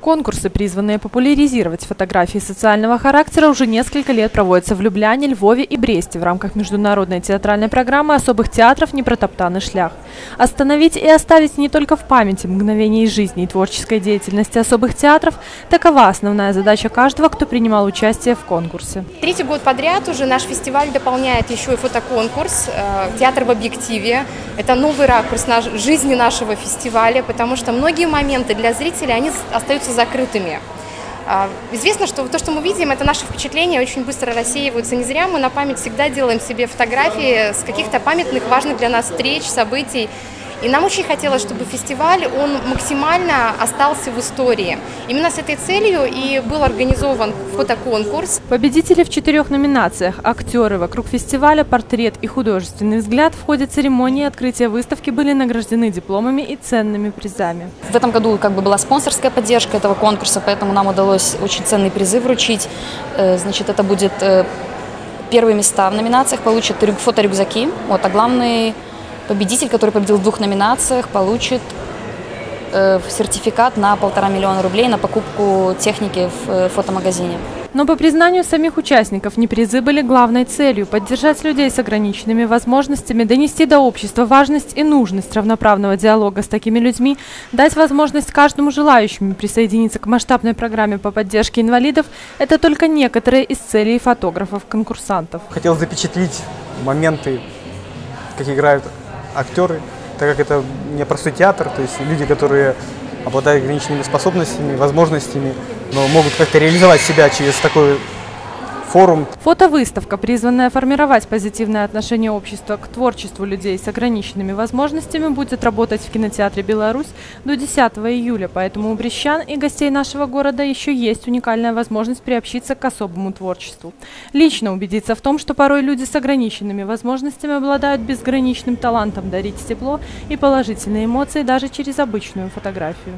Конкурсы, призванные популяризировать фотографии социального характера, уже несколько лет проводятся в Любляне, Львове и Бресте в рамках международной театральной программы особых театров «Непротоптанный шлях». Остановить и оставить не только в памяти мгновения из жизни и творческой деятельности особых театров – такова основная задача каждого, кто принимал участие в конкурсе. Третий год подряд уже наш фестиваль дополняет еще и фотоконкурс э, «Театр в объективе». Это новый ракурс жизни нашего фестиваля, потому что многие моменты для зрителей они остаются остаются закрытыми. А, известно, что то, что мы видим, это наши впечатления очень быстро рассеиваются. Не зря мы на память всегда делаем себе фотографии с каких-то памятных, важных для нас встреч, событий. И нам очень хотелось, чтобы фестиваль, он максимально остался в истории. Именно с этой целью и был организован фотоконкурс. Победители в четырех номинациях – актеры вокруг фестиваля, портрет и художественный взгляд в ходе церемонии открытия выставки были награждены дипломами и ценными призами. В этом году как бы была спонсорская поддержка этого конкурса, поэтому нам удалось очень ценные призы вручить. Э, значит, это будет э, первые места в номинациях, получат фоторюкзаки, вот, а главный Победитель, который победил в двух номинациях, получит э, сертификат на полтора миллиона рублей на покупку техники в э, фотомагазине. Но по признанию самих участников, не призы были главной целью – поддержать людей с ограниченными возможностями, донести до общества важность и нужность равноправного диалога с такими людьми, дать возможность каждому желающему присоединиться к масштабной программе по поддержке инвалидов – это только некоторые из целей фотографов-конкурсантов. Хотел запечатлить моменты, как играют актеры, так как это не простой театр, то есть люди, которые обладают ограниченными способностями, возможностями, но могут как-то реализовать себя через такой форум. Фотовыставка, призванная формировать позитивное отношение общества к творчеству людей с ограниченными возможностями, будет работать в кинотеатре «Беларусь» до 10 июля, поэтому у брещан и гостей нашего города еще есть уникальная возможность приобщиться к особому творчеству. Лично убедиться в том, что порой люди с ограниченными возможностями обладают безграничным талантом дарить тепло и положительные эмоции даже через обычную фотографию.